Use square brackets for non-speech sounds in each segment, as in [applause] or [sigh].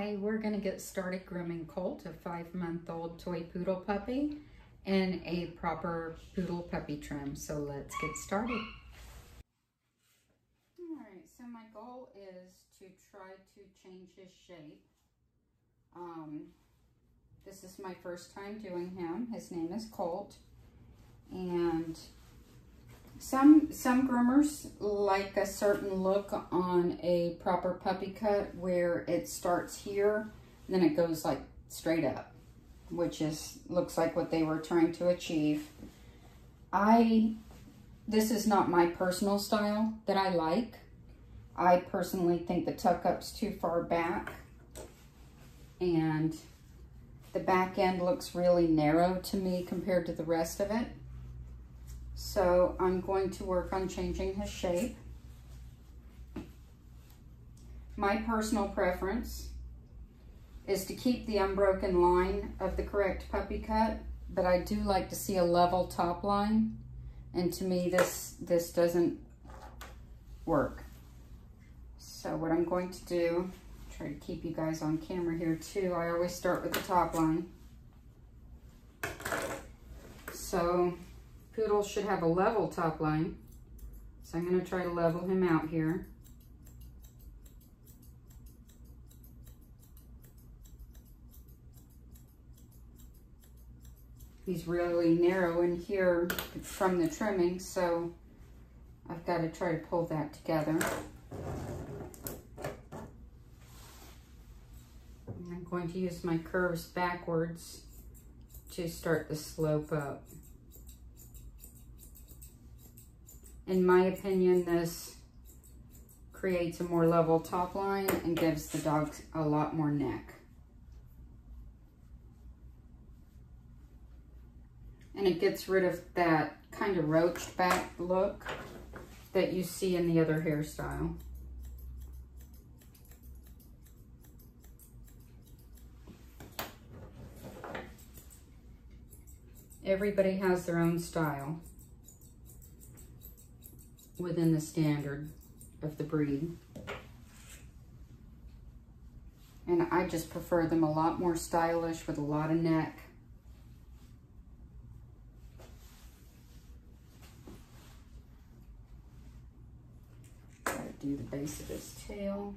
Hi, we're going to get started grooming Colt, a five-month-old toy poodle puppy, in a proper poodle puppy trim. So let's get started. Alright, so my goal is to try to change his shape. Um, this is my first time doing him. His name is Colt. And some some groomers like a certain look on a proper puppy cut where it starts here, then it goes like straight up, which is looks like what they were trying to achieve. I this is not my personal style that I like. I personally think the tuck up's too far back and the back end looks really narrow to me compared to the rest of it. So I'm going to work on changing his shape. My personal preference is to keep the unbroken line of the correct puppy cut, but I do like to see a level top line. And to me, this, this doesn't work. So what I'm going to do, try to keep you guys on camera here too, I always start with the top line. So Poodle should have a level top line. So I'm going to try to level him out here. He's really narrow in here from the trimming, so I've got to try to pull that together. I'm going to use my curves backwards to start the slope up. In my opinion, this creates a more level top line and gives the dog a lot more neck. And it gets rid of that kind of roached back look that you see in the other hairstyle. Everybody has their own style within the standard of the breed. And I just prefer them a lot more stylish with a lot of neck. To do the base of his tail.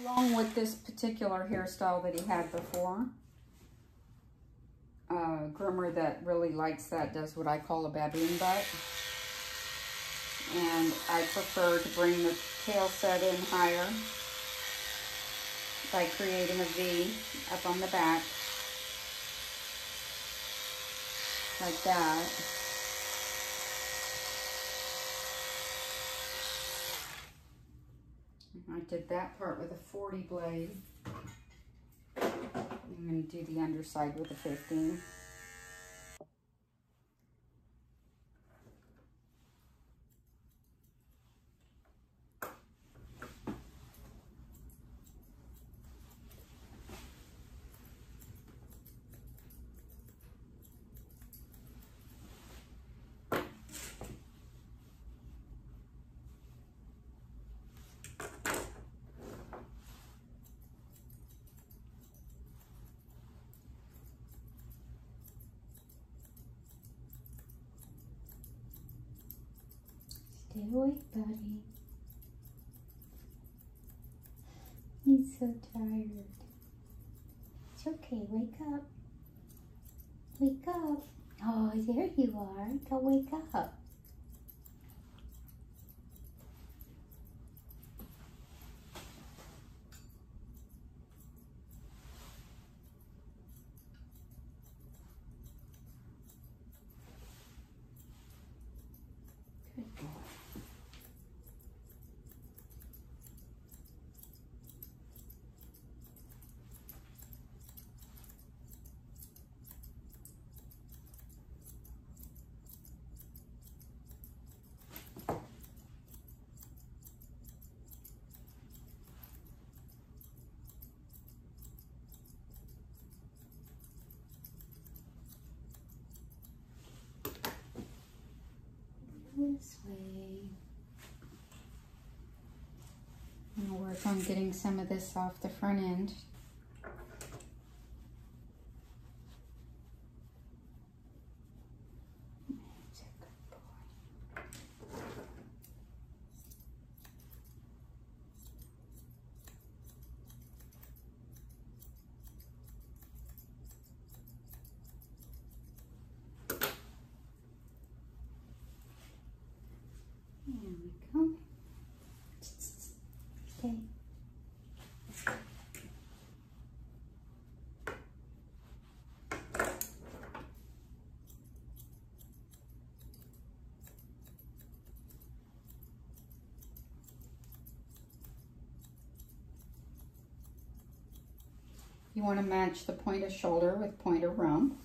Along with this particular hairstyle that he had before. Uh, a groomer that really likes that does what I call a baboon butt. And I prefer to bring the tail set in higher by creating a V up on the back. Like that. I did that part with a 40 blade. I'm going to do the underside with a 15. Stay awake, buddy. He's so tired. It's okay, wake up. Wake up. Oh, there you are. Go wake up. On getting some of this off the front end. You want to match the point of shoulder with point of rump.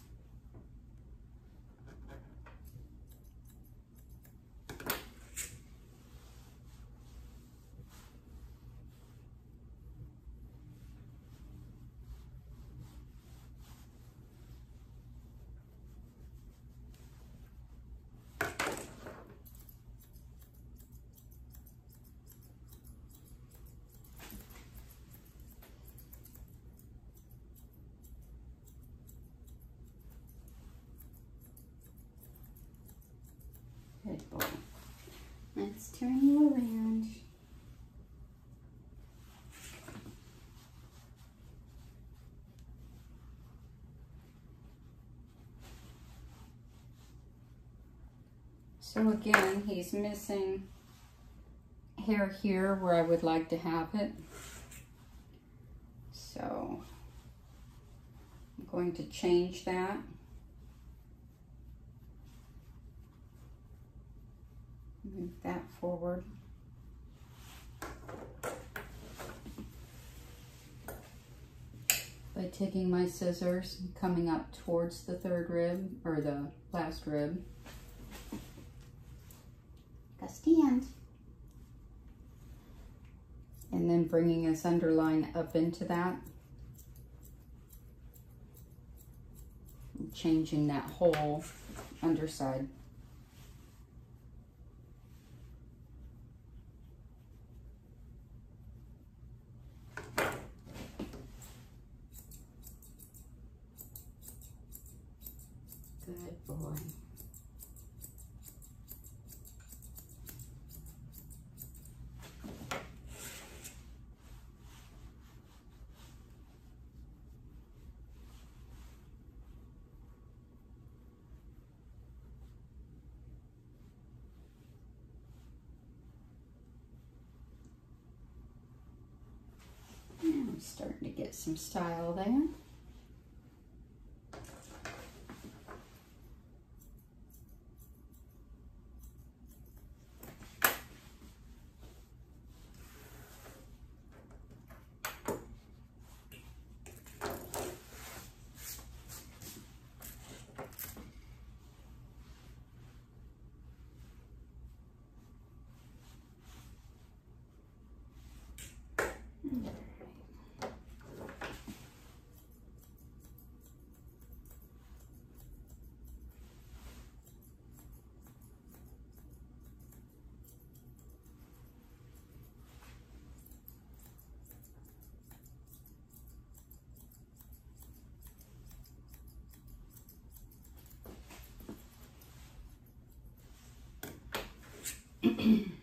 Good boy. Let's turn you around. So again, he's missing hair here where I would like to have it. So I'm going to change that. Move that forward. By taking my scissors coming up towards the third rib, or the last rib. A stand. And then bringing this underline up into that. changing that whole underside. Starting to get some style there. mm [coughs]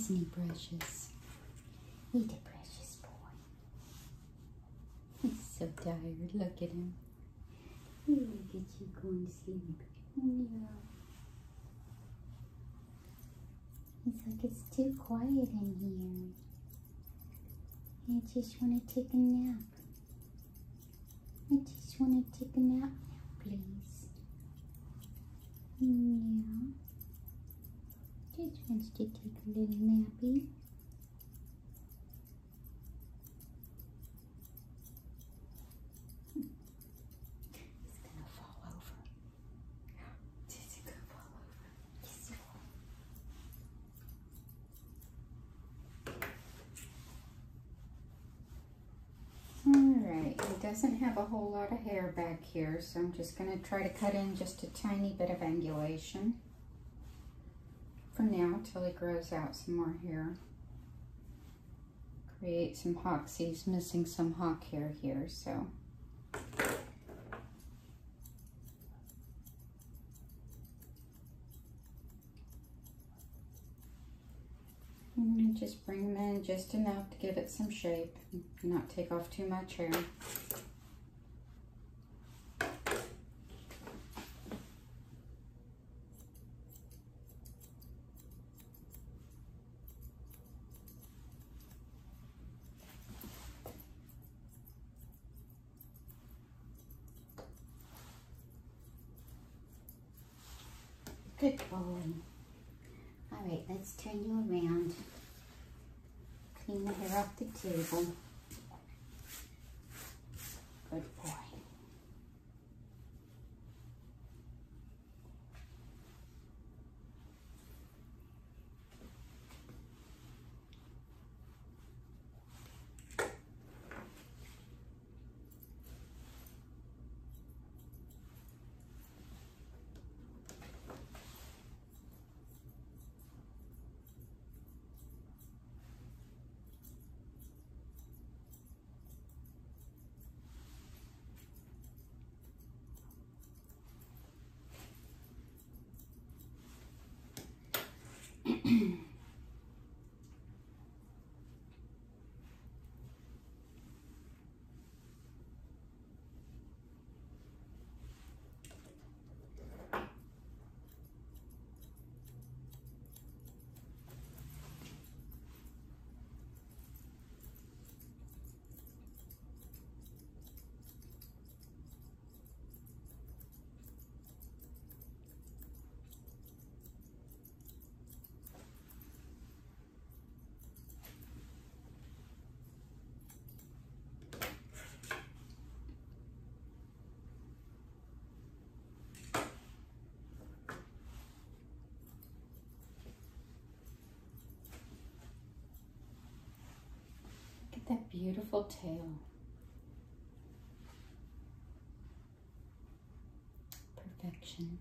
Doesn't he, Precious? He the precious boy. He's [laughs] so tired. Look at him. Look at you going to sleep. Oh, yeah. He's like, it's too quiet in here. I just want to take a nap. I just want to take a nap now, please. Mm, yeah. Just wants to take a little nappy. Hmm. He's gonna fall over. Is he gonna fall over? Yes, he. Alright, he doesn't have a whole lot of hair back here, so I'm just going to try to cut in just a tiny bit of angulation for now till he grows out some more hair. Create some hocks. He's missing some hock hair here, so. Just bring them in just enough to give it some shape, not take off too much hair. Good boy. All right, let's turn you around. Clean the table. 嗯 beautiful tail. Perfection.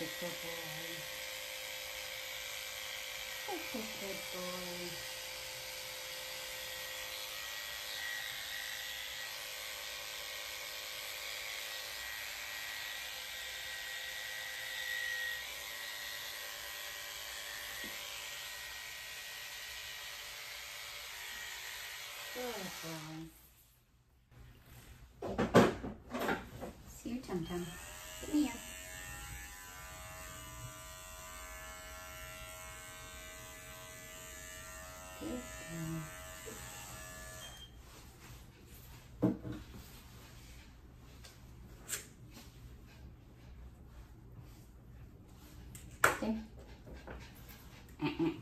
Oh, a good boy. Such a good boy. Good nothing. Uh -uh.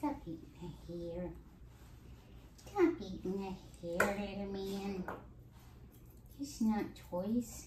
Stop eating it hair! Stop eating it hair, little man. Just not toys.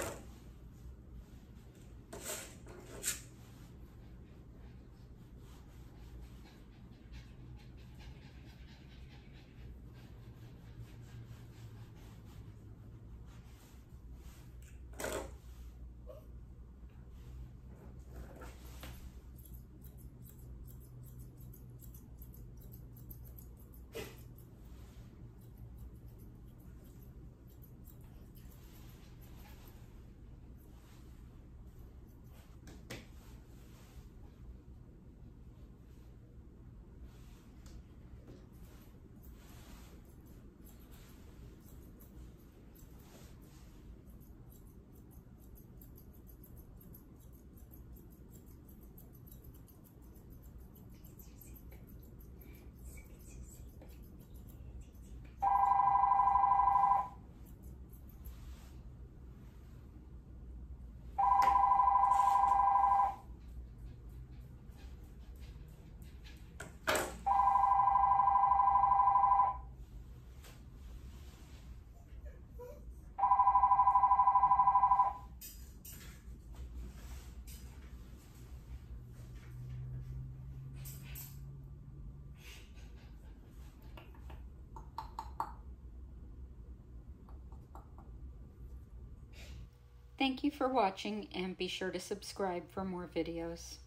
Thank you for watching and be sure to subscribe for more videos.